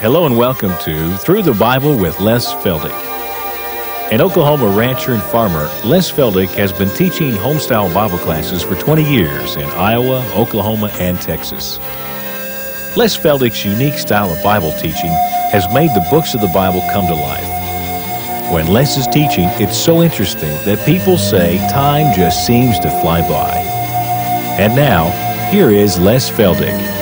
Hello and welcome to Through the Bible with Les Feldick. An Oklahoma rancher and farmer, Les Feldick has been teaching homestyle Bible classes for 20 years in Iowa, Oklahoma, and Texas. Les Feldick's unique style of Bible teaching has made the books of the Bible come to life. When Les is teaching, it's so interesting that people say time just seems to fly by. And now, here is Les Feldick.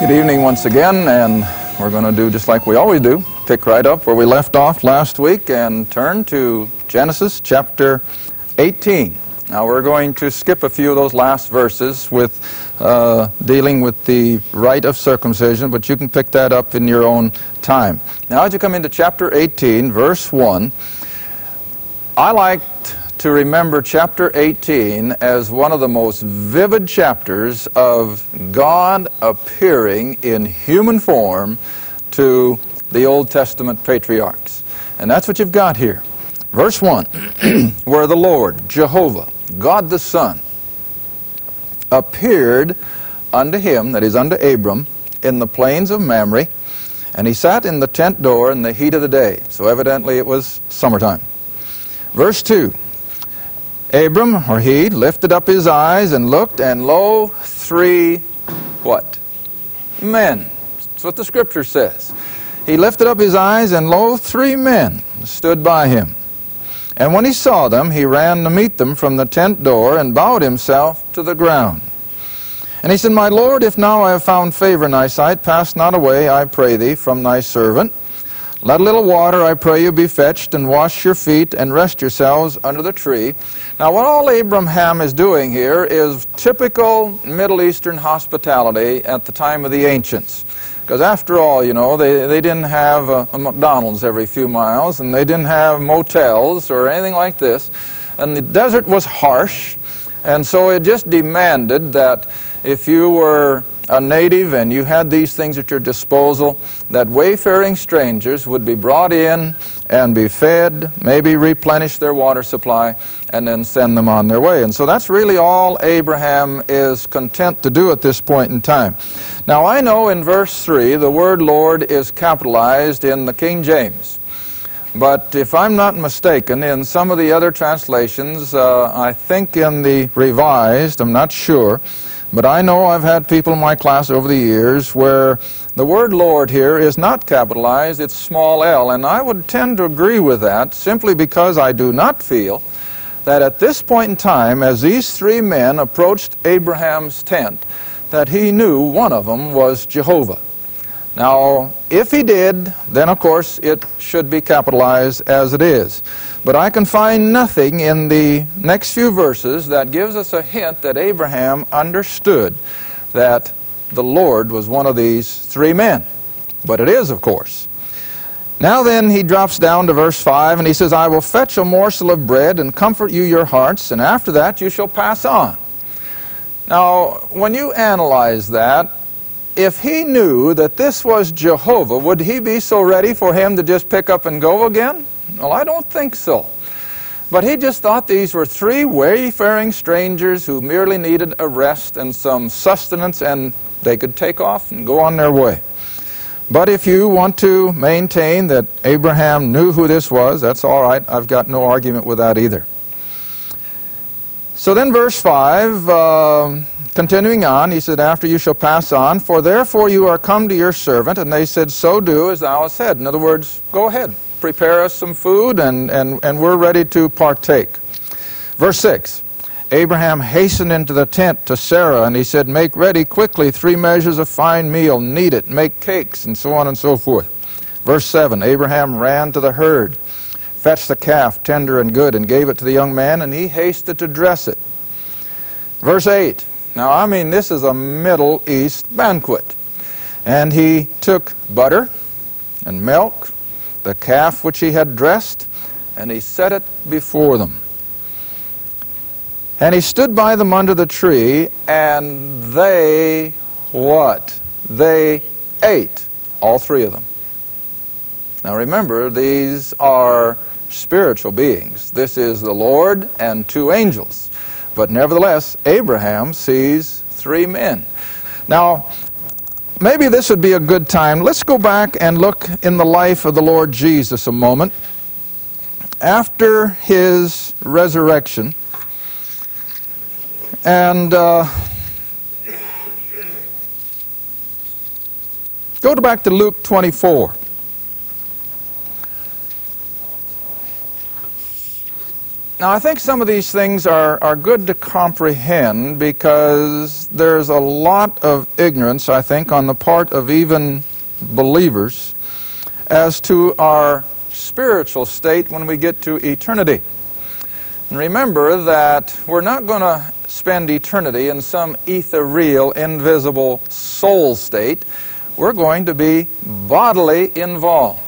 Good evening once again, and we're going to do just like we always do pick right up where we left off last week and turn to Genesis chapter 18. Now, we're going to skip a few of those last verses with uh, dealing with the rite of circumcision, but you can pick that up in your own time. Now, as you come into chapter 18, verse 1, I liked to remember chapter 18 as one of the most vivid chapters of God appearing in human form to the Old Testament patriarchs. And that's what you've got here. Verse 1 where the Lord, Jehovah, God the Son, appeared unto him, that is, unto Abram, in the plains of Mamre, and he sat in the tent door in the heat of the day. So evidently it was summertime. Verse 2 Abram, or he, lifted up his eyes and looked, and lo, three what? Men. That's what the scripture says. He lifted up his eyes, and lo, three men stood by him. And when he saw them, he ran to meet them from the tent door and bowed himself to the ground. And he said, My Lord, if now I have found favor in thy sight, pass not away, I pray thee, from thy servant. Let a little water, I pray you, be fetched, and wash your feet, and rest yourselves under the tree. Now, what all Abraham is doing here is typical Middle Eastern hospitality at the time of the ancients. Because after all, you know, they, they didn't have a, a McDonald's every few miles, and they didn't have motels or anything like this. And the desert was harsh, and so it just demanded that if you were a native and you had these things at your disposal, that wayfaring strangers would be brought in and be fed, maybe replenish their water supply, and then send them on their way. And so that's really all Abraham is content to do at this point in time. Now I know in verse 3 the word Lord is capitalized in the King James. But if I'm not mistaken, in some of the other translations, uh, I think in the Revised, I'm not sure, but I know I've had people in my class over the years where the word Lord here is not capitalized, it's small l, and I would tend to agree with that simply because I do not feel that at this point in time, as these three men approached Abraham's tent, that he knew one of them was Jehovah. Now, if he did, then of course it should be capitalized as it is. But I can find nothing in the next few verses that gives us a hint that Abraham understood that the Lord was one of these three men. But it is, of course. Now then, he drops down to verse 5, and he says, I will fetch a morsel of bread and comfort you your hearts, and after that you shall pass on. Now, when you analyze that, if he knew that this was Jehovah, would he be so ready for him to just pick up and go again? Well, I don't think so. But he just thought these were three wayfaring strangers who merely needed a rest and some sustenance, and they could take off and go on their way. But if you want to maintain that Abraham knew who this was, that's all right. I've got no argument with that either. So then, verse 5, uh, continuing on, he said, After you shall pass on, for therefore you are come to your servant. And they said, So do as thou hast said. In other words, go ahead, prepare us some food, and, and, and we're ready to partake. Verse 6 Abraham hastened into the tent to Sarah, and he said, Make ready quickly three measures of fine meal, knead it, make cakes, and so on and so forth. Verse 7 Abraham ran to the herd, fetched the calf, tender and good, and gave it to the young man, and he hasted to dress it. Verse 8 Now, I mean, this is a Middle East banquet. And he took butter and milk, the calf which he had dressed, and he set it before them. And he stood by them under the tree, and they, what? They ate, all three of them. Now remember, these are spiritual beings. This is the Lord and two angels. But nevertheless, Abraham sees three men. Now, maybe this would be a good time. Let's go back and look in the life of the Lord Jesus a moment. After his resurrection, and uh, go back to Luke 24. Now, I think some of these things are, are good to comprehend because there's a lot of ignorance, I think, on the part of even believers as to our spiritual state when we get to eternity. And remember that we're not going to spend eternity in some ethereal, invisible soul state. We're going to be bodily involved.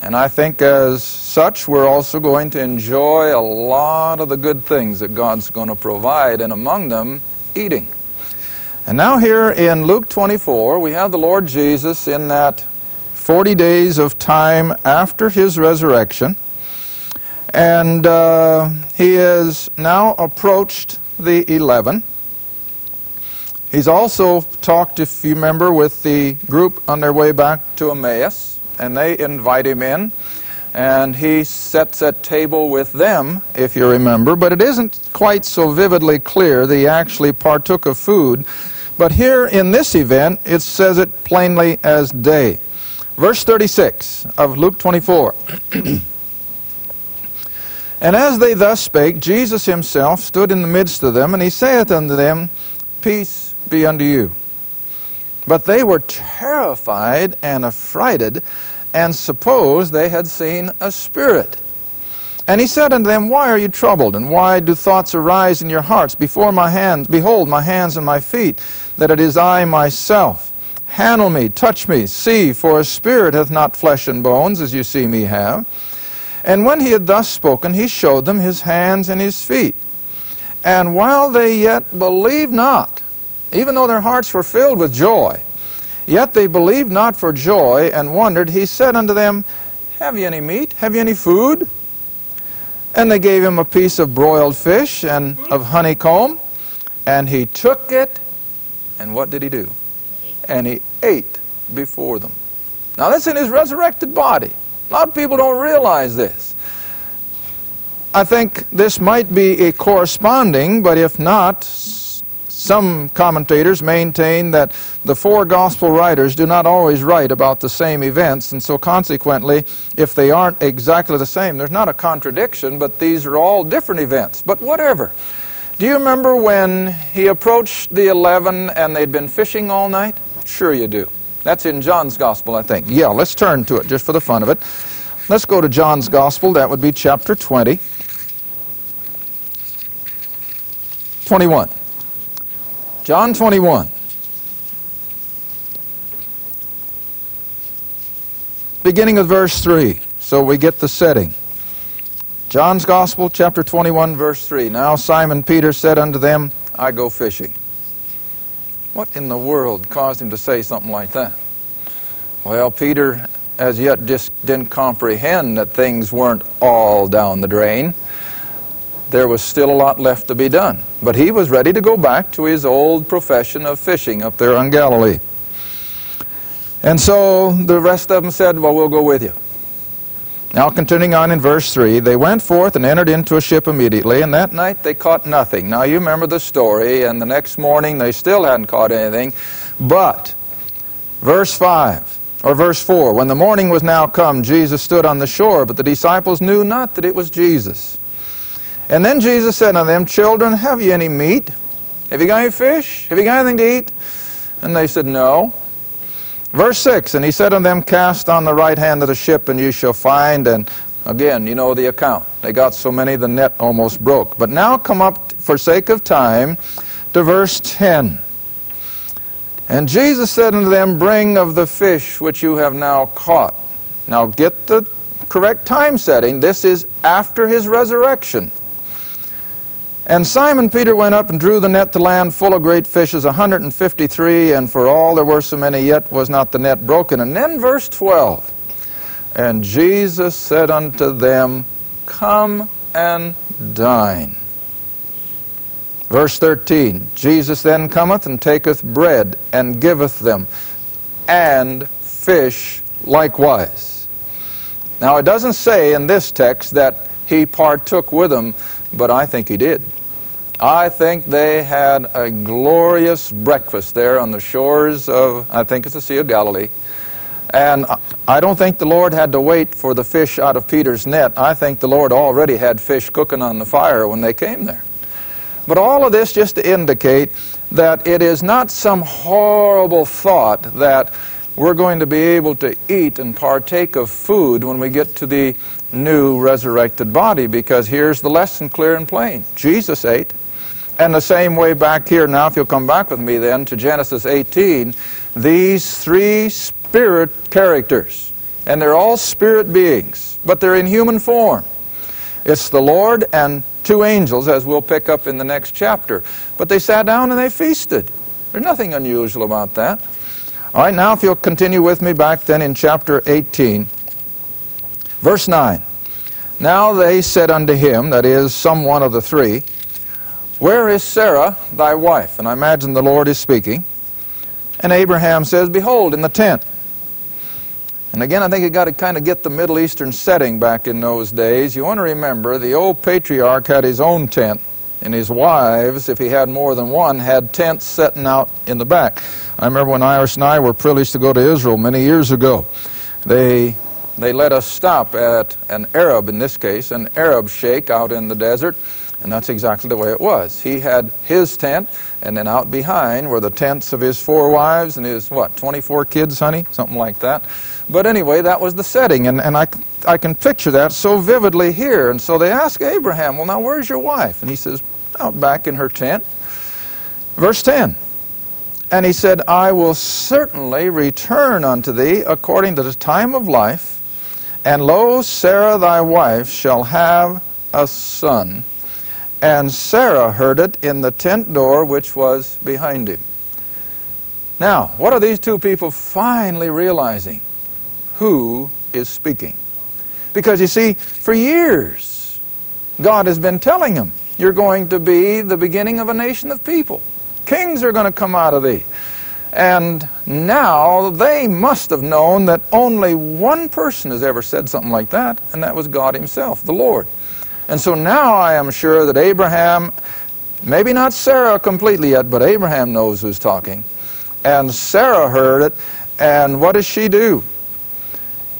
And I think as such, we're also going to enjoy a lot of the good things that God's going to provide, and among them, eating. And now, here in Luke 24, we have the Lord Jesus in that 40 days of time after his resurrection. And uh, he has now approached the 11. He's also talked, if you remember, with the group on their way back to Emmaus and they invite him in, and he sets at table with them, if you remember. But it isn't quite so vividly clear that he actually partook of food. But here in this event, it says it plainly as day. Verse 36 of Luke 24. and as they thus spake, Jesus himself stood in the midst of them, and he saith unto them, Peace be unto you. But they were terrified and affrighted, and supposed they had seen a spirit. And he said unto them, Why are you troubled, and why do thoughts arise in your hearts? Before my hands, behold my hands and my feet, that it is I myself. Handle me, touch me, see, for a spirit hath not flesh and bones, as you see me have. And when he had thus spoken, he showed them his hands and his feet. And while they yet believed not, even though their hearts were filled with joy, Yet they believed not for joy and wondered. He said unto them, Have ye any meat? Have ye any food? And they gave him a piece of broiled fish and of honeycomb. And he took it, and what did he do? And he ate before them. Now that's in his resurrected body. A lot of people don't realize this. I think this might be a corresponding, but if not, some commentators maintain that the four gospel writers do not always write about the same events, and so consequently, if they aren't exactly the same, there's not a contradiction, but these are all different events. But whatever. Do you remember when he approached the eleven and they'd been fishing all night? Sure you do. That's in John's Gospel, I think. Yeah, let's turn to it just for the fun of it. Let's go to John's Gospel. That would be chapter 20. 21. John 21. Beginning with verse 3, so we get the setting. John's Gospel, chapter 21, verse 3. Now Simon Peter said unto them, I go fishing. What in the world caused him to say something like that? Well, Peter as yet just didn't comprehend that things weren't all down the drain there was still a lot left to be done. But he was ready to go back to his old profession of fishing up there on Galilee. And so the rest of them said, Well, we'll go with you. Now, continuing on in verse 3, they went forth and entered into a ship immediately, and that night they caught nothing. Now, you remember the story, and the next morning they still hadn't caught anything. But, verse 5, or verse 4, when the morning was now come, Jesus stood on the shore, but the disciples knew not that it was Jesus. And then Jesus said unto them, Children, have ye any meat? Have you got any fish? Have you got anything to eat? And they said, No. Verse 6, And he said unto them, Cast on the right hand of the ship, and you shall find. And again, you know the account. They got so many, the net almost broke. But now come up, for sake of time, to verse 10. And Jesus said unto them, Bring of the fish which you have now caught. Now get the correct time setting. This is after his resurrection. And Simon Peter went up and drew the net to land full of great fishes, 153, and for all there were so many, yet was not the net broken. And then verse 12, And Jesus said unto them, Come and dine. Verse 13 Jesus then cometh and taketh bread and giveth them, and fish likewise. Now, it doesn't say in this text that he partook with them, but I think he did. I think they had a glorious breakfast there on the shores of, I think it's the Sea of Galilee. And I don't think the Lord had to wait for the fish out of Peter's net. I think the Lord already had fish cooking on the fire when they came there. But all of this just to indicate that it is not some horrible thought that we're going to be able to eat and partake of food when we get to the new resurrected body because here's the lesson clear and plain. Jesus ate. And the same way back here, now if you'll come back with me then to Genesis 18, these three spirit characters, and they're all spirit beings, but they're in human form. It's the Lord and two angels, as we'll pick up in the next chapter. But they sat down and they feasted. There's nothing unusual about that. All right, now if you'll continue with me back then in chapter 18, verse 9. Now they said unto him, that is, some one of the three, where is Sarah, thy wife? And I imagine the Lord is speaking. And Abraham says, Behold, in the tent. And again, I think you got to kind of get the Middle Eastern setting back in those days. You want to remember the old patriarch had his own tent, and his wives, if he had more than one, had tents setting out in the back. I remember when Iris and I were privileged to go to Israel many years ago. They they let us stop at an Arab, in this case, an Arab sheikh out in the desert, and that's exactly the way it was. He had his tent, and then out behind were the tents of his four wives and his, what, 24 kids, honey? Something like that. But anyway, that was the setting, and, and I, I can picture that so vividly here. And so they ask Abraham, Well, now where's your wife? And he says, Out back in her tent. Verse 10. And he said, I will certainly return unto thee according to the time of life, and lo, Sarah thy wife shall have a son. And Sarah heard it in the tent door which was behind him. Now, what are these two people finally realizing? Who is speaking? Because you see, for years, God has been telling them, you're going to be the beginning of a nation of people. Kings are going to come out of thee. And now they must have known that only one person has ever said something like that, and that was God Himself, the Lord. And so now I am sure that Abraham, maybe not Sarah completely yet, but Abraham knows who's talking. And Sarah heard it, and what does she do?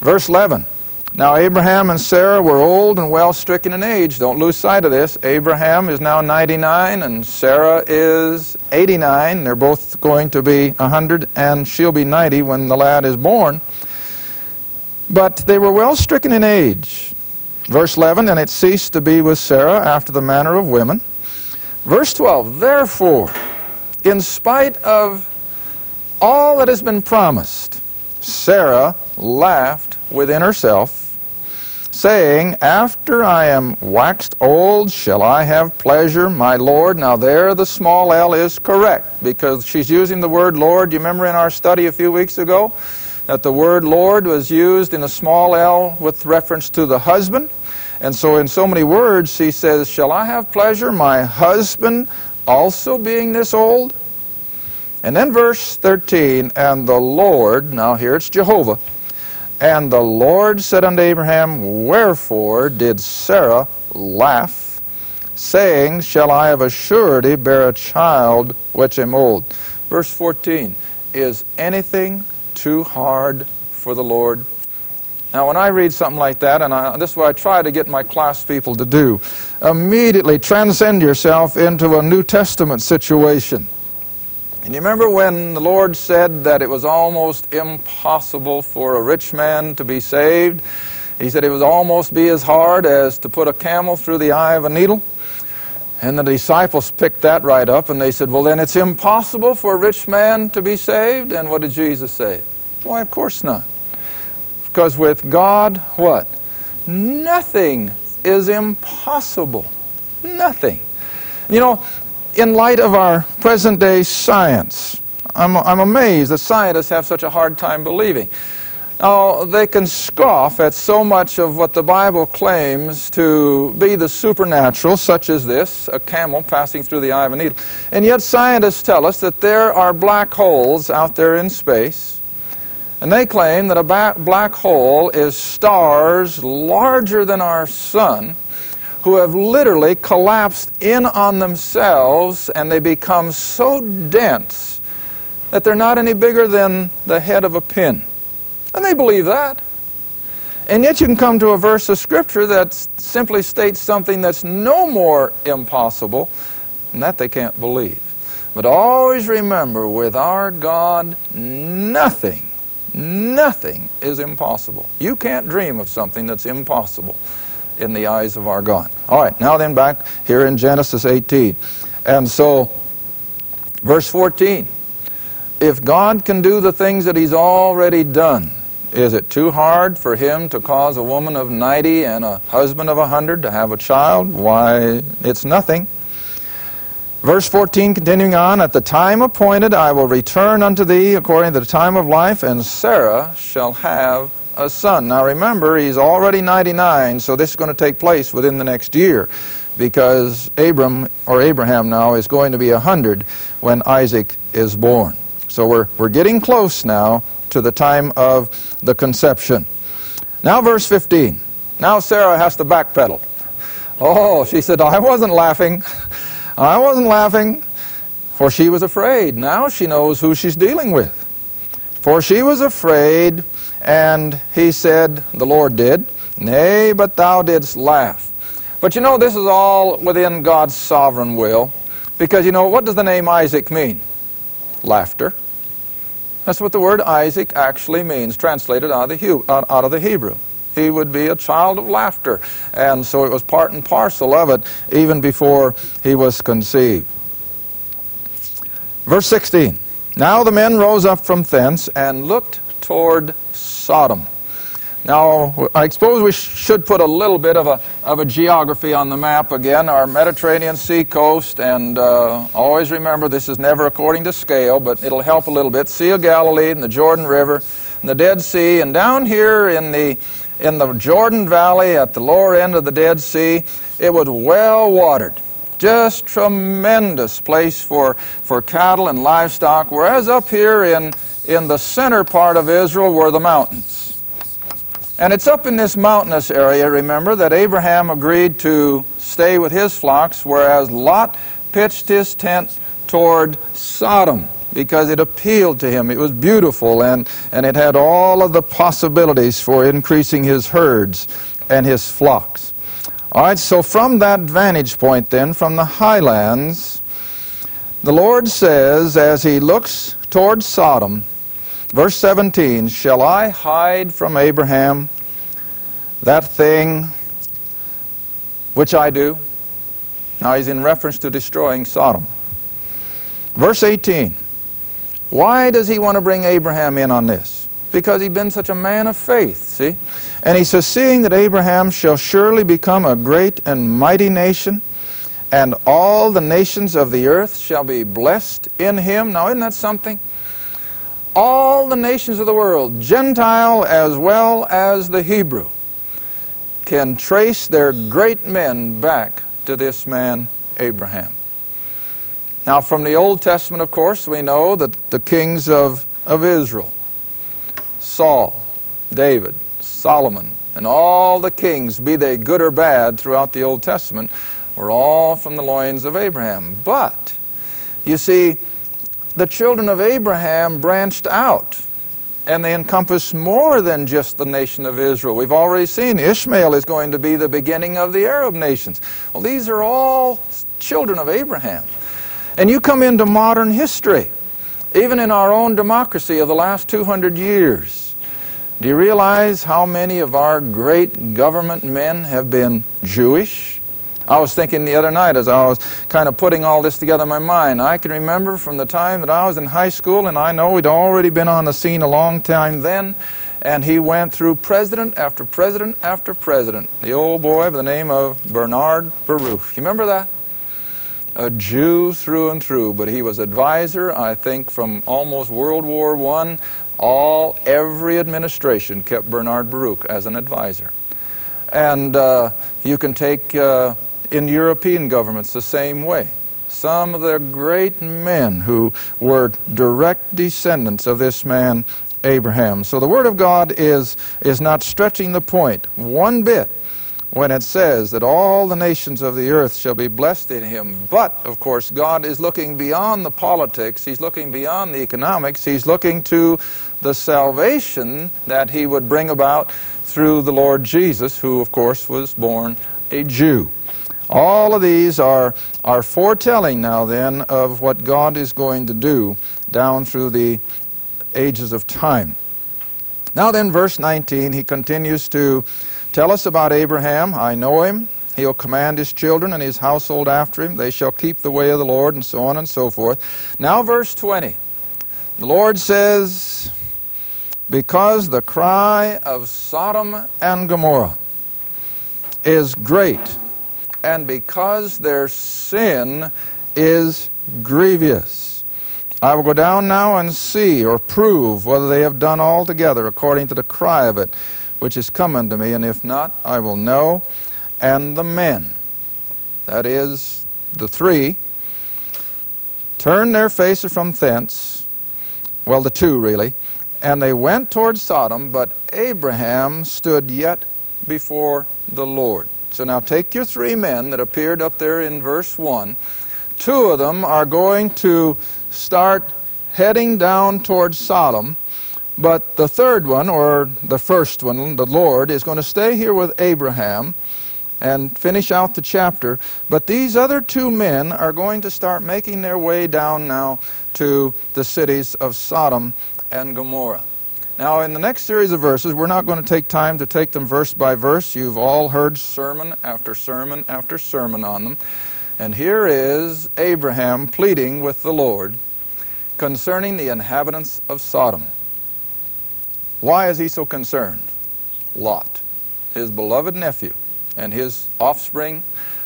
Verse 11. Now Abraham and Sarah were old and well stricken in age. Don't lose sight of this. Abraham is now 99 and Sarah is 89. They're both going to be 100 and she'll be 90 when the lad is born. But they were well stricken in age. Verse 11, and it ceased to be with Sarah after the manner of women. Verse 12, therefore, in spite of all that has been promised, Sarah laughed within herself, saying, After I am waxed old, shall I have pleasure, my Lord? Now, there the small l is correct because she's using the word Lord. You remember in our study a few weeks ago that the word Lord was used in a small l with reference to the husband? And so, in so many words, he says, Shall I have pleasure, my husband also being this old? And then verse 13, And the Lord, now here it's Jehovah, and the Lord said unto Abraham, Wherefore did Sarah laugh, saying, Shall I of a surety bear a child which am old? Verse 14, Is anything too hard for the Lord? Now, when I read something like that, and I, this is what I try to get my class people to do, immediately transcend yourself into a New Testament situation. And you remember when the Lord said that it was almost impossible for a rich man to be saved? He said it would almost be as hard as to put a camel through the eye of a needle. And the disciples picked that right up and they said, Well, then it's impossible for a rich man to be saved? And what did Jesus say? Why, of course not. Because with God, what? Nothing is impossible. Nothing. You know, in light of our present day science, I'm, I'm amazed that scientists have such a hard time believing. Now, they can scoff at so much of what the Bible claims to be the supernatural, such as this, a camel passing through the eye of a needle. And yet scientists tell us that there are black holes out there in space. And they claim that a black hole is stars larger than our sun who have literally collapsed in on themselves and they become so dense that they're not any bigger than the head of a pin. And they believe that. And yet you can come to a verse of Scripture that simply states something that's no more impossible, and that they can't believe. But always remember, with our God, nothing, nothing is impossible. You can't dream of something that's impossible in the eyes of our God. All right, now then back here in Genesis 18. And so, verse 14. If God can do the things that He's already done, is it too hard for him to cause a woman of 90 and a husband of a 100 to have a child? Why, it's nothing. Verse 14, continuing on, At the time appointed I will return unto thee according to the time of life, and Sarah shall have a son. Now remember, he's already 99, so this is going to take place within the next year, because Abram, or Abraham now, is going to be 100 when Isaac is born. So we're, we're getting close now to the time of the conception. Now, verse 15. Now Sarah has to backpedal. Oh, she said, I wasn't laughing. I wasn't laughing, for she was afraid. Now she knows who she's dealing with. For she was afraid, and he said, the Lord did, Nay, but thou didst laugh. But you know, this is all within God's sovereign will, because you know, what does the name Isaac mean? Laughter. That's what the word Isaac actually means, translated out of, the, out of the Hebrew. He would be a child of laughter. And so it was part and parcel of it even before he was conceived. Verse 16. Now the men rose up from thence and looked toward Sodom. Now, I suppose we should put a little bit of a, of a geography on the map again, our Mediterranean Sea coast, and uh, always remember this is never according to scale, but it'll help a little bit. Sea of Galilee and the Jordan River and the Dead Sea, and down here in the, in the Jordan Valley at the lower end of the Dead Sea, it was well watered. Just tremendous place for, for cattle and livestock, whereas up here in, in the center part of Israel were the mountains. And it's up in this mountainous area, remember, that Abraham agreed to stay with his flocks, whereas Lot pitched his tent toward Sodom because it appealed to him. It was beautiful and, and it had all of the possibilities for increasing his herds and his flocks. All right, so from that vantage point, then, from the highlands, the Lord says, as he looks toward Sodom, Verse 17 Shall I hide from Abraham that thing which I do? Now he's in reference to destroying Sodom. Verse 18 Why does he want to bring Abraham in on this? Because he'd been such a man of faith, see? And he says, Seeing that Abraham shall surely become a great and mighty nation, and all the nations of the earth shall be blessed in him. Now, isn't that something? all the nations of the world, Gentile as well as the Hebrew, can trace their great men back to this man, Abraham. Now, from the Old Testament, of course, we know that the kings of, of Israel, Saul, David, Solomon, and all the kings, be they good or bad, throughout the Old Testament, were all from the loins of Abraham. But, you see, the children of Abraham branched out and they encompass more than just the nation of Israel. We've already seen Ishmael is going to be the beginning of the Arab nations. Well, these are all children of Abraham. And you come into modern history, even in our own democracy of the last 200 years. Do you realize how many of our great government men have been Jewish? I was thinking the other night as I was kind of putting all this together in my mind. I can remember from the time that I was in high school, and I know he'd already been on the scene a long time then, and he went through president after president after president. The old boy by the name of Bernard Baruch. You remember that? A Jew through and through, but he was advisor, I think, from almost World War I. All, every administration kept Bernard Baruch as an advisor. And uh, you can take uh, in European governments the same way. Some of the great men who were direct descendants of this man, Abraham. So the Word of God is, is not stretching the point one bit when it says that all the nations of the earth shall be blessed in him. But, of course, God is looking beyond the politics, He's looking beyond the economics, He's looking to the salvation that He would bring about through the Lord Jesus, who, of course, was born a Jew. All of these are, are foretelling now then of what God is going to do down through the ages of time. Now then, verse 19, he continues to tell us about Abraham. I know him. He'll command his children and his household after him. They shall keep the way of the Lord, and so on and so forth. Now, verse 20. The Lord says, Because the cry of Sodom and Gomorrah is great, and because their sin is grievous. I will go down now and see or prove whether they have done altogether according to the cry of it which is come unto me, and if not, I will know. And the men, that is, the three, turned their faces from thence, well, the two really, and they went toward Sodom, but Abraham stood yet before the Lord. So now take your three men that appeared up there in verse 1. Two of them are going to start heading down towards Sodom, but the third one, or the first one, the Lord, is going to stay here with Abraham and finish out the chapter. But these other two men are going to start making their way down now to the cities of Sodom and Gomorrah. Now, in the next series of verses, we're not going to take time to take them verse by verse. You've all heard sermon after sermon after sermon on them. And here is Abraham pleading with the Lord concerning the inhabitants of Sodom. Why is he so concerned? Lot, his beloved nephew, and his offspring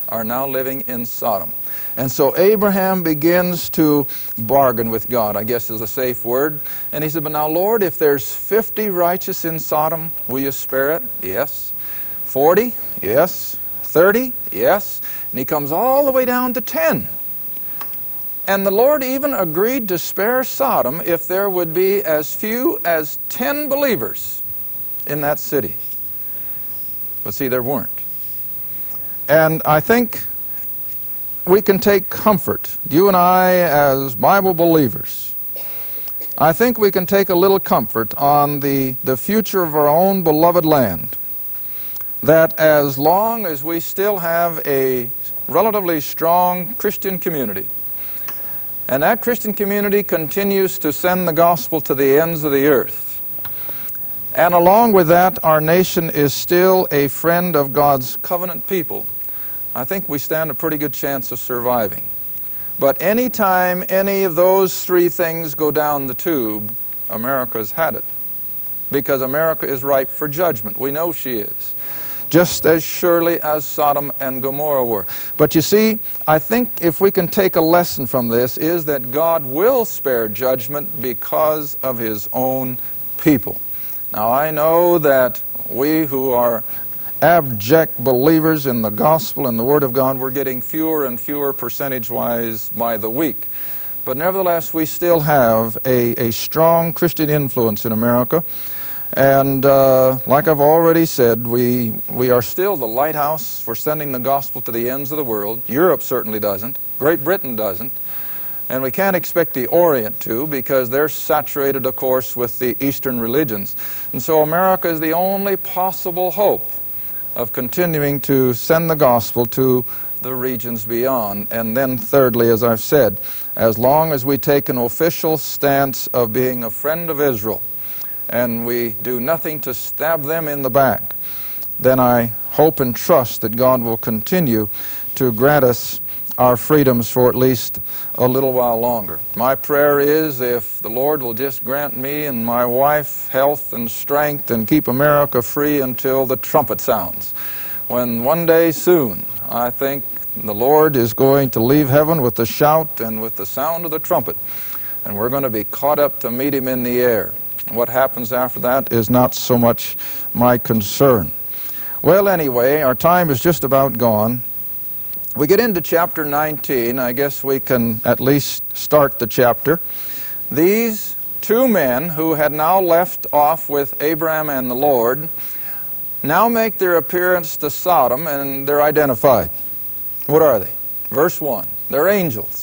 are now living in Sodom. And so Abraham begins to bargain with God, I guess is a safe word. And he said, But now, Lord, if there's 50 righteous in Sodom, will you spare it? Yes. 40? Yes. 30? Yes. And he comes all the way down to 10. And the Lord even agreed to spare Sodom if there would be as few as 10 believers in that city. But see, there weren't. And I think we can take comfort, you and I as Bible believers, I think we can take a little comfort on the, the future of our own beloved land. That as long as we still have a relatively strong Christian community, and that Christian community continues to send the gospel to the ends of the earth, and along with that, our nation is still a friend of God's covenant people, I think we stand a pretty good chance of surviving. But anytime any of those three things go down the tube, America's had it. Because America is ripe for judgment. We know she is. Just as surely as Sodom and Gomorrah were. But you see, I think if we can take a lesson from this, is that God will spare judgment because of his own people. Now, I know that we who are abject believers in the gospel and the Word of God, we're getting fewer and fewer percentage wise by the week. But nevertheless, we still have a, a strong Christian influence in America. And uh, like I've already said, we, we are still the lighthouse for sending the gospel to the ends of the world. Europe certainly doesn't, Great Britain doesn't. And we can't expect the Orient to because they're saturated, of course, with the Eastern religions. And so America is the only possible hope of continuing to send the gospel to the regions beyond. And then, thirdly, as I've said, as long as we take an official stance of being a friend of Israel and we do nothing to stab them in the back, then I hope and trust that God will continue to grant us our freedoms for at least a little while longer. My prayer is if the Lord will just grant me and my wife health and strength and keep America free until the trumpet sounds. When one day soon, I think The Lord is going to leave heaven with the shout and with the sound of the trumpet, and we're going to be caught up to meet him in the air. What happens after that is not so much my concern. Well, anyway, our time is just about gone. We get into chapter 19. I guess we can at least start the chapter. These two men who had now left off with Abraham and the Lord now make their appearance to Sodom and they're identified. What are they? Verse 1. They're angels.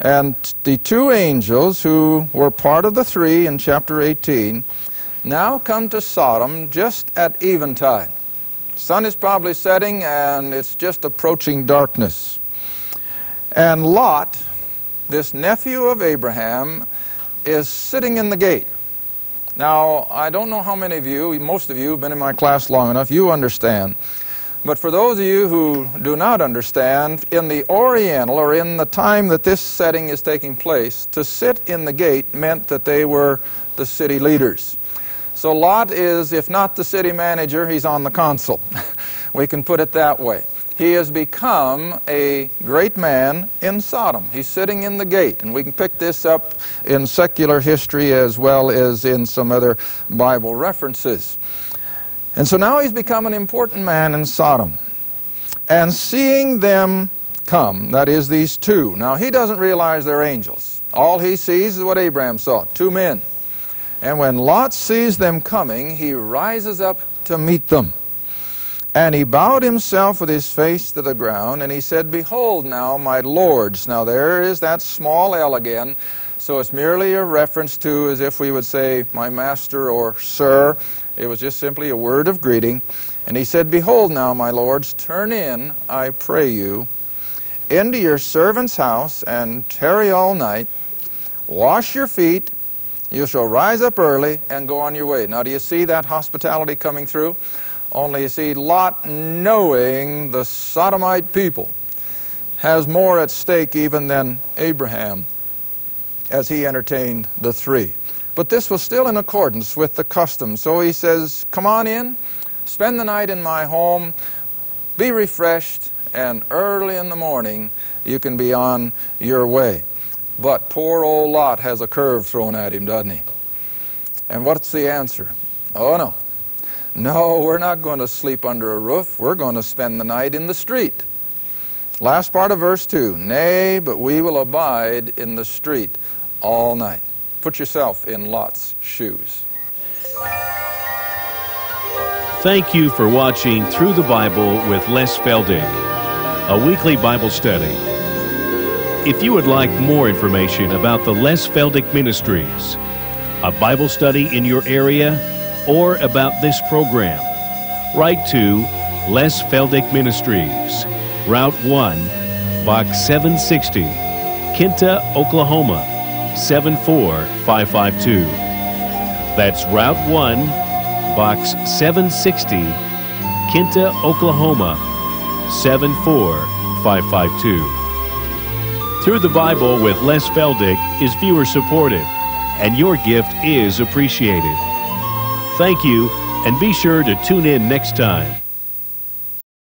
And the two angels who were part of the three in chapter 18 now come to Sodom just at eventide. Sun is probably setting and it's just approaching darkness. And Lot, this nephew of Abraham, is sitting in the gate. Now, I don't know how many of you, most of you have been in my class long enough, you understand. But for those of you who do not understand, in the Oriental, or in the time that this setting is taking place, to sit in the gate meant that they were the city leaders. So Lot is, if not the city manager, he's on the council. we can put it that way. He has become a great man in Sodom. He's sitting in the gate, and we can pick this up in secular history as well as in some other Bible references. And so now he's become an important man in Sodom. And seeing them come, that is, these two. Now, he doesn't realize they're angels. All he sees is what Abraham saw two men. And when Lot sees them coming, he rises up to meet them. And he bowed himself with his face to the ground, and he said, Behold now, my lords. Now there is that small L again, so it's merely a reference to as if we would say, My master or sir. It was just simply a word of greeting. And he said, Behold now, my lords, turn in, I pray you, into your servant's house, and tarry all night. Wash your feet, you shall rise up early and go on your way. Now, do you see that hospitality coming through? Only you see, Lot, knowing the Sodomite people, has more at stake even than Abraham as he entertained the three. But this was still in accordance with the custom. So he says, Come on in, spend the night in my home, be refreshed, and early in the morning you can be on your way. But poor old Lot has a curve thrown at him, doesn't he? And what's the answer? Oh, no. No, we're not going to sleep under a roof. We're going to spend the night in the street. Last part of verse 2 Nay, but we will abide in the street all night. Put yourself in Lot's shoes. Thank you for watching Through the Bible with Les Feldick, a weekly Bible study. If you would like more information about the Les Feldick Ministries, a Bible study in your area, or about this program, write to Les Feldick Ministries, Route 1, Box 760, Kinta, Oklahoma 74552. That's Route 1, Box 760, Kinta, Oklahoma 74552. Through the Bible with Les Feldick is viewer supported, and your gift is appreciated. Thank you, and be sure to tune in next time.